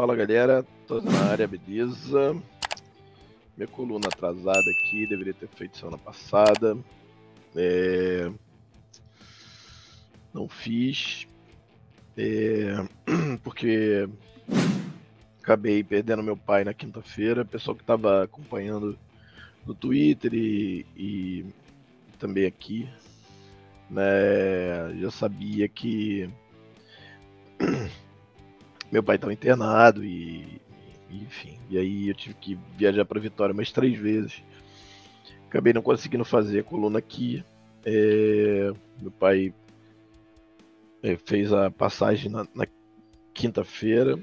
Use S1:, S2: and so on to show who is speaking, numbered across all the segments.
S1: Fala galera, tô na área, beleza? Minha coluna atrasada aqui, deveria ter feito semana passada. É... Não fiz. É... Porque acabei perdendo meu pai na quinta-feira. Pessoal que estava acompanhando no Twitter e, e também aqui, né, já sabia que meu pai estava internado e, enfim, e aí eu tive que viajar para Vitória mais três vezes. Acabei não conseguindo fazer a coluna aqui. É, meu pai é, fez a passagem na, na quinta-feira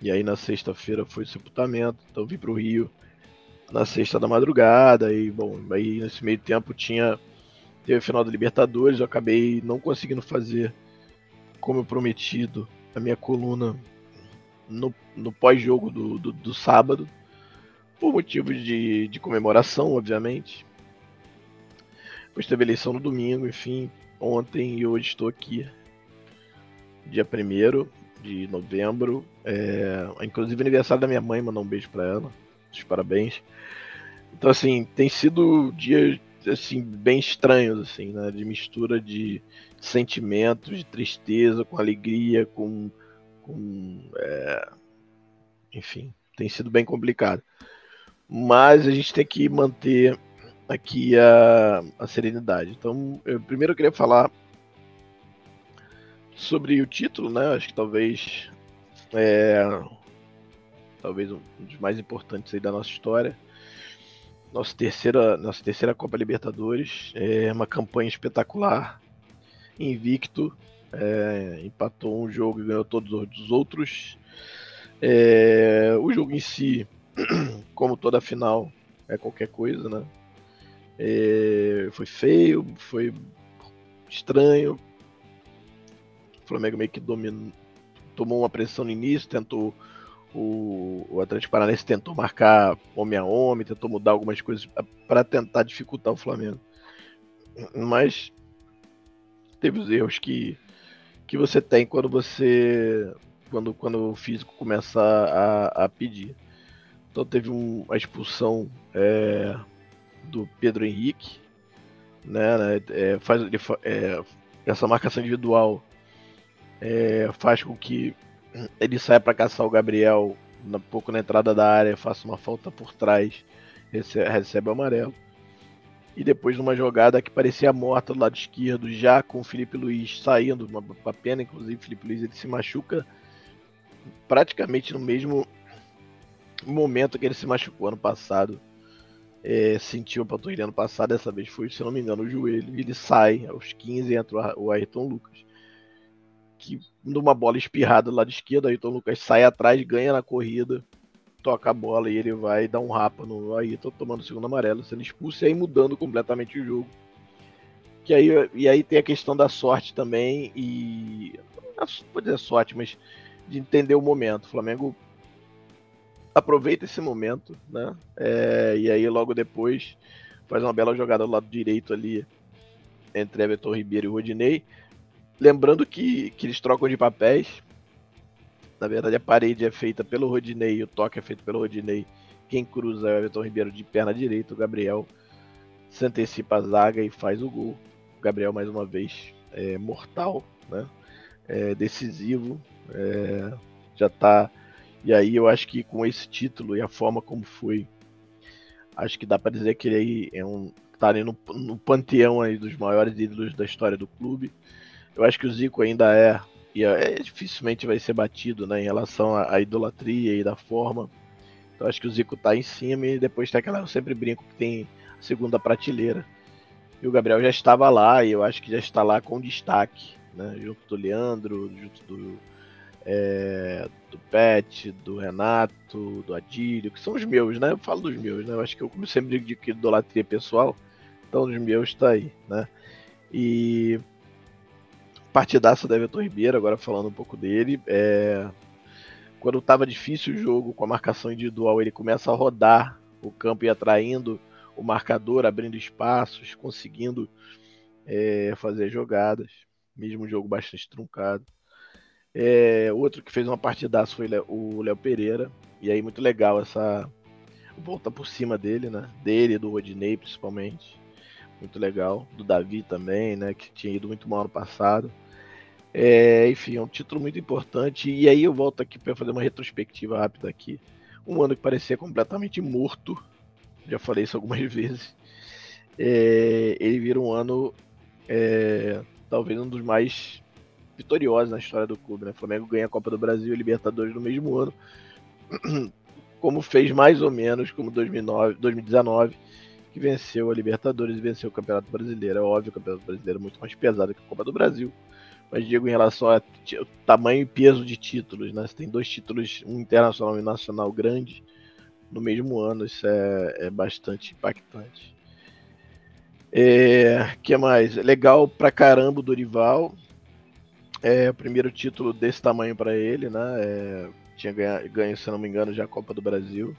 S1: e aí na sexta-feira foi o sepultamento. Então vim para o Rio na sexta da madrugada e bom, aí nesse meio tempo tinha teve a final da Libertadores, eu acabei não conseguindo fazer como prometido a minha coluna no, no pós-jogo do, do, do, sábado, por motivos de, de comemoração, obviamente. Depois teve eleição no domingo, enfim, ontem e hoje estou aqui, dia 1 de novembro, é, inclusive aniversário da minha mãe, mandar um beijo para ela, os parabéns. Então, assim, tem sido dias assim bem estranhos assim, né, de mistura de sentimentos, de tristeza com alegria, com com. É... Enfim, tem sido bem complicado. Mas a gente tem que manter aqui a, a serenidade. Então, eu, primeiro queria falar sobre o título, né? Acho que talvez. É, talvez um dos mais importantes aí da nossa história. Nossa terceira, nossa terceira Copa Libertadores. É uma campanha espetacular. Invicto. É, empatou um jogo e ganhou todos os outros. É, o jogo em si, como toda final, é qualquer coisa, né? É, foi feio, foi estranho. O Flamengo meio que dominou, tomou uma pressão no início, tentou. O, o Atlético Paranaense tentou marcar homem a homem, tentou mudar algumas coisas para tentar dificultar o Flamengo. Mas teve os erros que que você tem quando você. quando, quando o físico começa a, a pedir. Então teve um, a expulsão é, do Pedro Henrique, né? né é, faz, ele, é, essa marcação individual é, faz com que ele saia para caçar o Gabriel um pouco na entrada da área, faça uma falta por trás, recebe, recebe amarelo. E depois numa jogada que parecia morta do lado esquerdo, já com o Felipe Luiz saindo, uma, uma pena, inclusive, o Felipe Luiz ele se machuca praticamente no mesmo momento que ele se machucou ano passado. É, sentiu a panturrilha ano passado, dessa vez foi, se não me engano, o joelho. Ele sai aos 15 e entra o Ayrton Lucas. Que numa bola espirrada do lado esquerdo, o Ayrton Lucas sai atrás, ganha na corrida toca a bola e ele vai dar um rapa no Ayrton, tomando o segundo amarelo, sendo expulso e aí mudando completamente o jogo. Que aí, e aí tem a questão da sorte também, e. Não vou dizer sorte, mas de entender o momento. O Flamengo aproveita esse momento, né? É, e aí logo depois faz uma bela jogada do lado direito ali entre Everton Ribeiro e Rodinei. Lembrando que, que eles trocam de papéis, na verdade, a parede é feita pelo Rodinei, o toque é feito pelo Rodinei. Quem cruza é o Everton Ribeiro de perna direita. O Gabriel se antecipa a zaga e faz o gol. O Gabriel, mais uma vez, é mortal, né? É decisivo. É, já tá. E aí eu acho que com esse título e a forma como foi, acho que dá para dizer que ele aí é um tá ali no, no panteão aí dos maiores ídolos da história do clube. Eu acho que o Zico ainda é e é, dificilmente vai ser batido né, em relação à, idolatria e da forma. Então acho que o Zico tá em cima e depois tem aquela. Eu sempre brinco que tem a segunda prateleira. E o Gabriel já estava lá e eu acho que já está lá com destaque, né, junto do Leandro, junto do, é, do Pet, do Renato, do Adílio, que são os meus, né? Eu falo dos meus, né? Eu acho que eu sempre digo que idolatria pessoal, então os meus está aí, né? E partidaça do Everton Ribeiro, agora falando um pouco dele. É... Quando estava difícil o jogo, com a marcação individual, ele começa a rodar o campo e atraindo o marcador, abrindo espaços, conseguindo é, fazer jogadas, mesmo jogo bastante truncado. É, outro que fez uma partidaça foi o Léo Pereira. E aí, muito legal essa volta por cima dele, né? Dele, do Rodinei, principalmente. Muito legal. Do Davi também, né? Que tinha ido muito mal ano passado. É, enfim, é um título muito importante. E aí eu volto aqui para fazer uma retrospectiva rápida aqui. Um ano que parecia completamente morto. Já falei isso algumas vezes. É, ele vira um ano é, talvez um dos mais vitoriosos na história do clube. Né? O Flamengo ganha a Copa do Brasil e Libertadores no mesmo ano, como fez mais ou menos como 2009, 2019, que venceu a Libertadores e venceu o Campeonato Brasileiro. É óbvio, o Campeonato Brasileiro é muito mais pesado que a Copa do Brasil. Mas digo em relação ao tamanho e peso de títulos, né? Você tem dois títulos, um internacional e um nacional grande, no mesmo ano, isso é, é bastante impactante. É, que mais? Legal pra caramba o Dorival. É o primeiro título desse tamanho para ele, né? É, tinha ganho, ganho, se não me engano, já a Copa do Brasil,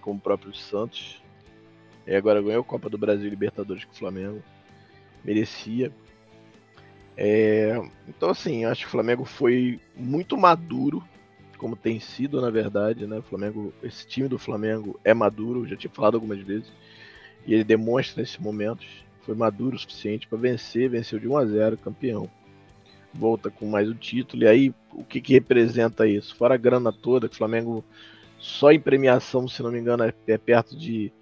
S1: com o próprio Santos. E agora ganhou a Copa do Brasil e Libertadores com o Flamengo. Merecia. É, então, assim, acho que o Flamengo foi muito maduro, como tem sido, na verdade, né? O Flamengo, esse time do Flamengo é maduro, já tinha falado algumas vezes, e ele demonstra nesses momentos foi maduro o suficiente para vencer, venceu de 1 a 0, campeão. Volta com mais o título, e aí o que, que representa isso? Fora a grana toda, que o Flamengo só em premiação, se não me engano, é, é perto de,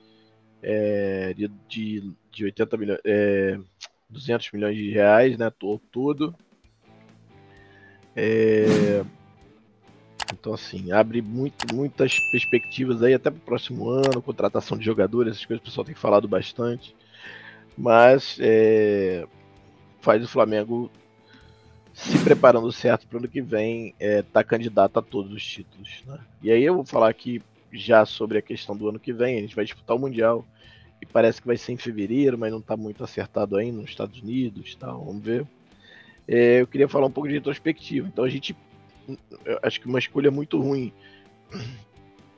S1: é, de, de, de 80 milhões, é, 200 milhões de reais, né? Tudo. É, então, assim, abre muito, muitas perspectivas aí até para o próximo ano, contratação de jogadores, essas coisas o pessoal tem falado bastante mas é, faz o Flamengo se preparando certo para o ano que vem é, tá candidato a todos os títulos. Né? E aí eu vou falar aqui já sobre a questão do ano que vem. A gente vai disputar o Mundial e parece que vai ser em fevereiro, mas não está muito acertado ainda nos Estados Unidos, tal. Vamos ver. É, eu queria falar um pouco de retrospectiva. Então a gente acho que uma escolha muito ruim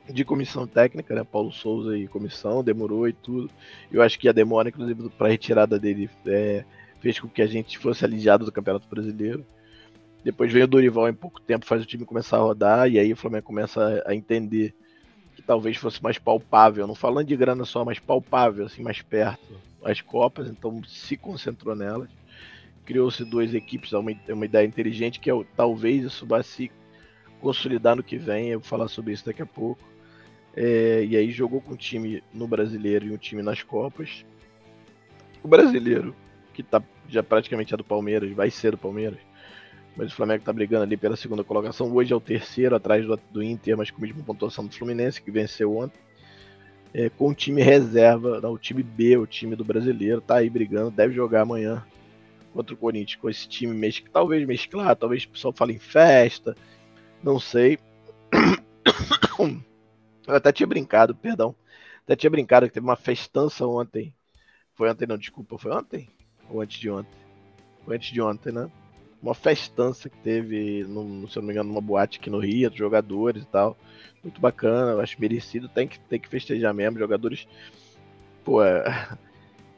S1: de comissão técnica, né? Paulo Souza e comissão, demorou e tudo. Eu acho que a demora, inclusive, para a retirada dele é, fez com que a gente fosse aliviado do Campeonato Brasileiro. Depois veio o Dorival em pouco tempo, faz o time começar a rodar, e aí o Flamengo começa a entender talvez fosse mais palpável, não falando de grana só, mas palpável, assim, mais perto, as Copas, então se concentrou nelas. Criou-se duas equipes, uma, uma ideia inteligente que é talvez isso vá se consolidar no que vem, eu vou falar sobre isso daqui a pouco. É, e aí jogou com um time no brasileiro e um time nas Copas. O brasileiro, que tá já praticamente é do Palmeiras, vai ser do Palmeiras. Mas o Flamengo tá brigando ali pela segunda colocação. Hoje é o terceiro, atrás do, do Inter, mas com a mesma pontuação do Fluminense, que venceu ontem. É, com o time reserva, não, o time B, o time do brasileiro, tá aí brigando, deve jogar amanhã contra o Corinthians com esse time mesclado, talvez mesclado, talvez o pessoal fale em festa, não sei. Eu até tinha brincado, perdão. Até tinha brincado que teve uma festança ontem. Foi ontem, não, desculpa, foi ontem? Ou antes de ontem? Foi antes de ontem, né? Uma festança que teve, no, se eu não me engano, numa boate aqui no Rio, dos jogadores e tal. Muito bacana, eu acho merecido. Tem que, tem que festejar mesmo. Jogadores, pô, é,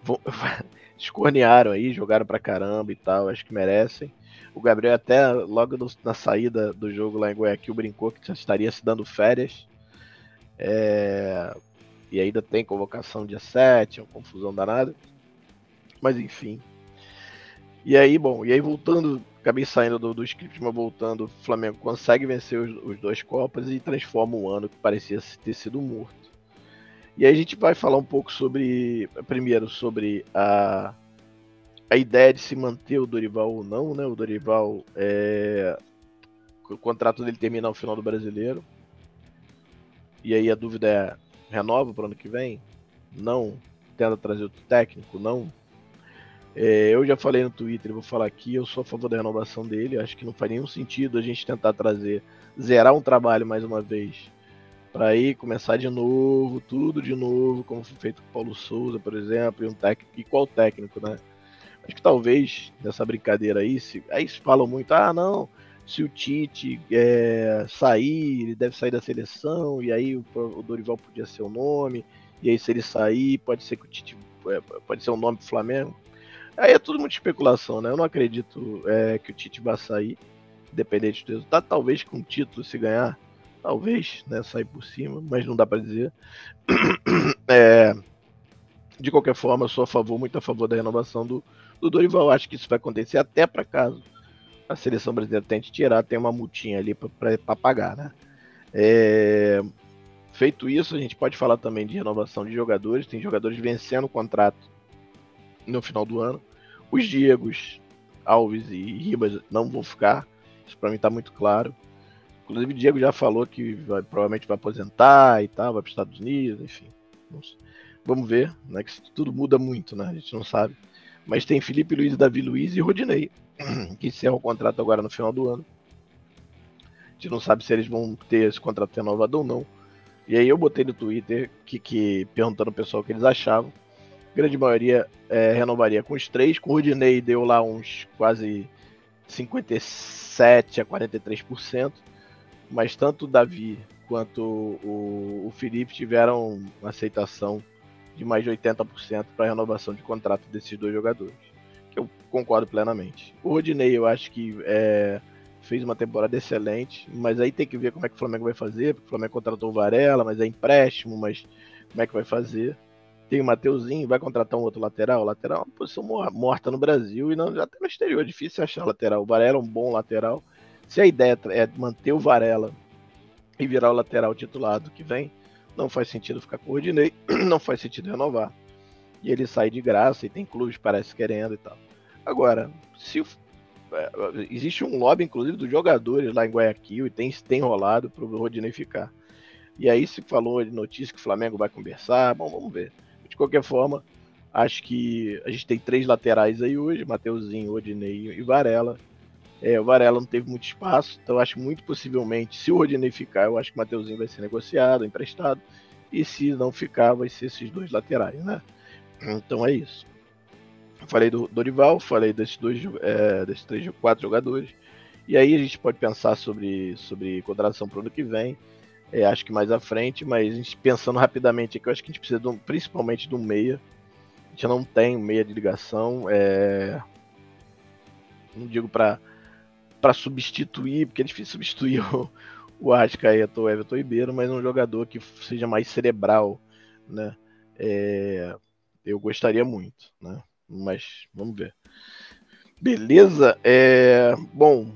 S1: escornearam aí, jogaram pra caramba e tal. Acho que merecem. O Gabriel até logo no, na saída do jogo lá em Guayaquil brincou que já estaria se dando férias é... E ainda tem convocação dia 7, é uma confusão danada. Mas enfim. E aí, bom, e aí voltando, acabei saindo do, do script, mas voltando, o Flamengo consegue vencer os, os dois Copas e transforma um ano que parecia ter sido morto. E aí a gente vai falar um pouco sobre, primeiro, sobre a, a ideia de se manter o Dorival ou não, né? O Dorival, é, o contrato dele termina no final do Brasileiro. E aí a dúvida é: renova para o ano que vem? Não. Tenta trazer outro técnico? Não. É, eu já falei no Twitter, vou falar aqui, eu sou a favor da renovação dele. Acho que não faz nenhum sentido a gente tentar trazer, zerar um trabalho mais uma vez, para aí começar de novo, tudo de novo, como foi feito com o Paulo Souza, por exemplo, e um técnico. E qual técnico, né? Acho que talvez nessa brincadeira aí, se, aí se falam muito, ah, não, se o Tite é, sair, ele deve sair da seleção, e aí o, o, Dorival podia ser o nome, e aí se ele sair, pode ser que o Tite é, pode ser um nome pro Flamengo. Aí é tudo muita especulação, né? Eu não acredito é, que o Tite vá sair. dependente do resultado, talvez com o título se ganhar, talvez, né, sair por cima, mas não dá para dizer. É, de qualquer forma, eu sou a favor, muito a favor da renovação do, do Dorival. Acho que isso vai acontecer até para caso a seleção brasileira tente tirar, tem uma multinha ali para pagar, né? É, feito isso, a gente pode falar também de renovação de jogadores. Tem jogadores vencendo o contrato no final do ano. Os Diegos, Alves e Ribas não vão ficar. Isso para mim está muito claro. Inclusive, o Diego já falou que vai, provavelmente vai aposentar e tal, vai para os Estados Unidos, enfim. Vamos ver, né? Que tudo muda muito, né? A gente não sabe. Mas tem Felipe Luiz, Davi Luiz e Rodinei, que encerram o contrato agora no final do ano. A gente não sabe se eles vão ter esse contrato renovado ou não. E aí eu botei no Twitter que, que perguntando ao pessoal o que eles achavam grande maioria é, renovaria com os três. Com o Rudinei deu lá uns quase 57 a 43%, mas tanto o Davi quanto o, o Felipe tiveram uma aceitação de mais de 80% para a renovação de contrato desses dois jogadores, que eu concordo plenamente. O Rodinei eu acho que é, fez uma temporada excelente, mas aí tem que ver como é que o Flamengo vai fazer, porque o Flamengo contratou o Varela, mas é empréstimo, mas como é que vai fazer? Tem o Mateuzinho, vai contratar um outro lateral. Lateral é uma posição morta no Brasil e não, até no exterior. É difícil achar lateral. O Varela é um bom lateral. Se a ideia é manter o Varela e virar o lateral titulado que vem, não faz sentido ficar com o Rodinei, não faz sentido renovar. E ele sai de graça e tem clubes parece querendo e tal. Agora, se é, existe um lobby, inclusive, dos jogadores lá em Guayaquil e tem, tem rolado para o Rodinei ficar. E aí se falou de notícia que o Flamengo vai conversar. Bom, vamos ver qualquer forma, acho que a gente tem três laterais aí hoje: Mateuzinho, Odinei e Varela. É, o Varela não teve muito espaço, então acho muito possivelmente, se o Rodinei ficar, eu acho que o Mateuzinho vai ser negociado, emprestado, e se não ficar, vai ser esses dois laterais, né? Então é isso. Falei do Dorival, falei desses dois, é, desses três, quatro jogadores, e aí a gente pode pensar sobre, sobre contratação para o ano que vem. É, acho que mais à frente, mas a gente pensando rapidamente aqui, eu acho que a gente precisa de um, principalmente de um meia. A gente não tem meia de ligação. É... Não digo para substituir, porque é difícil substituir o, o Arrascaeta ou Everton Ribeiro, mas um jogador que seja mais cerebral, né? É... Eu gostaria muito, né? Mas vamos ver. Beleza? É... Bom,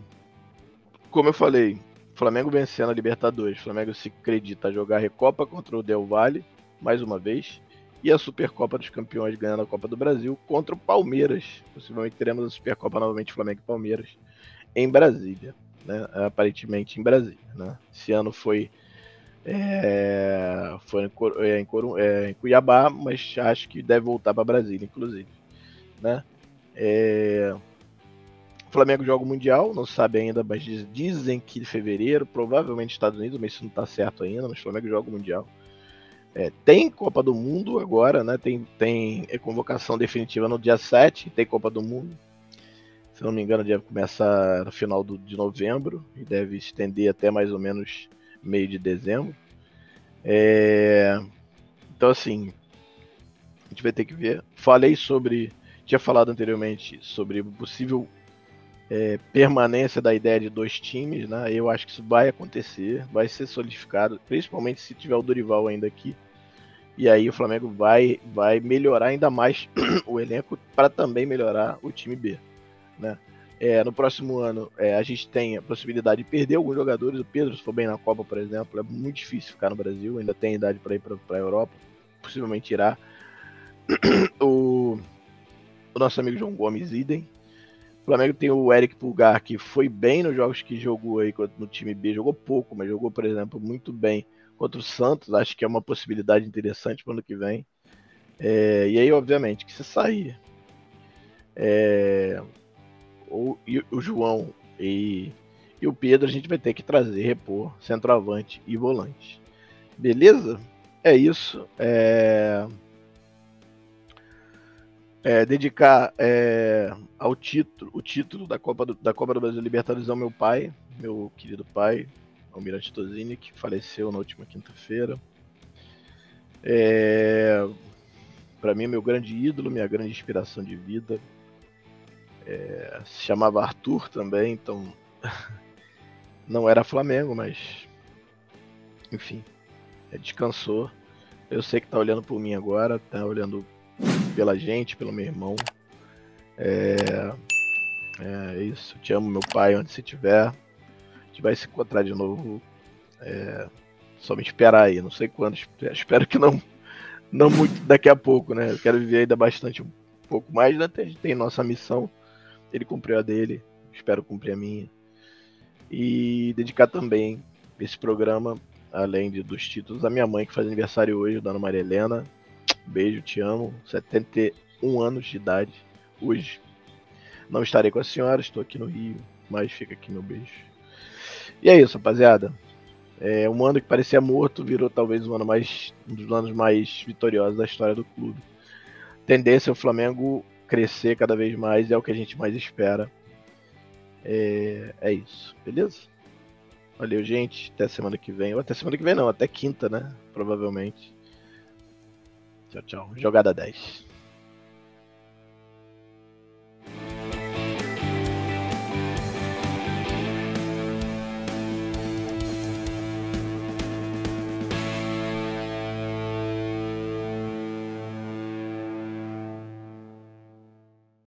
S1: como eu falei, Flamengo vencendo a Libertadores. Flamengo se acredita a jogar a Recopa contra o Del Valle, mais uma vez. E a Supercopa dos Campeões ganhando a Copa do Brasil contra o Palmeiras. Possivelmente teremos a Supercopa novamente Flamengo e Palmeiras em Brasília. Né? Aparentemente em Brasília. Né? Esse ano foi, é, foi em, é, é, em, Cuiabá, mas acho que deve voltar para Brasília, inclusive. Né? É, o Flamengo joga o Mundial, não sabe ainda, mas dizem que em fevereiro, provavelmente Estados Unidos, mas isso não está certo ainda, mas Flamengo joga o Mundial. É, tem Copa do Mundo agora, né? Tem, tem convocação definitiva no dia 7, tem Copa do Mundo. Se não me engano, deve começar no final do, de novembro e deve estender até mais ou menos meio de dezembro. É, então, assim, a gente vai ter que ver. Falei sobre, tinha falado anteriormente sobre o possível é, permanência da ideia de dois times, né? Eu acho que isso vai acontecer, vai ser solidificado, principalmente se tiver o Dorival ainda aqui. E aí o Flamengo vai, vai melhorar ainda mais o elenco para também melhorar o time B, né? É, no próximo ano é, a gente tem a possibilidade de perder alguns jogadores. O Pedro, se for bem na Copa, por exemplo, é muito difícil ficar no Brasil. Ainda tem idade para ir para a Europa, possivelmente irá. O, o nosso amigo João Gomes, idem. O Flamengo tem o Eric Pulgar, que foi bem nos jogos que jogou aí no time B, jogou pouco, mas jogou, por exemplo, muito bem contra o Santos. Acho que é uma possibilidade interessante para o ano que vem. É, e aí, obviamente, que se sair é, o, o João e, e o Pedro, a gente vai ter que trazer, repor centroavante e volante. Beleza? É isso. É é, dedicar é, ao título, o título da Copa do, da Copa do Brasil Libertadores ao meu pai, meu querido pai, Almirante Tosini, que faleceu na última quinta-feira. É, para mim, meu grande ídolo, minha grande inspiração de vida. É, se chamava Arthur também, então não era Flamengo, mas enfim, é, descansou. Eu sei que tá olhando por mim agora, tá olhando pela gente, pelo meu irmão. É, é isso. Te amo, meu pai, onde você estiver. A gente vai se encontrar de novo. É, só me esperar aí, não sei quando. Espero que não, não muito daqui a pouco, né? Eu quero viver ainda bastante um pouco mais. Né? Gente tem nossa missão. Ele cumpriu a dele, espero cumprir a minha. E dedicar também esse programa, além de, dos títulos, a minha mãe que faz aniversário hoje, Dona Maria Helena. Beijo, te amo. 71 anos de idade hoje. Não estarei com a senhora, estou aqui no Rio, mas fica aqui meu beijo. E é isso, rapaziada. É, um ano que parecia morto virou talvez um ano mais um dos anos mais vitoriosos da história do clube. Tendência é o Flamengo crescer cada vez mais é o que a gente mais espera. É, é isso, beleza? Valeu, gente. Até semana que vem. Ou até semana que vem não, até quinta, né? Provavelmente. Tchau, tchau. Jogada 10.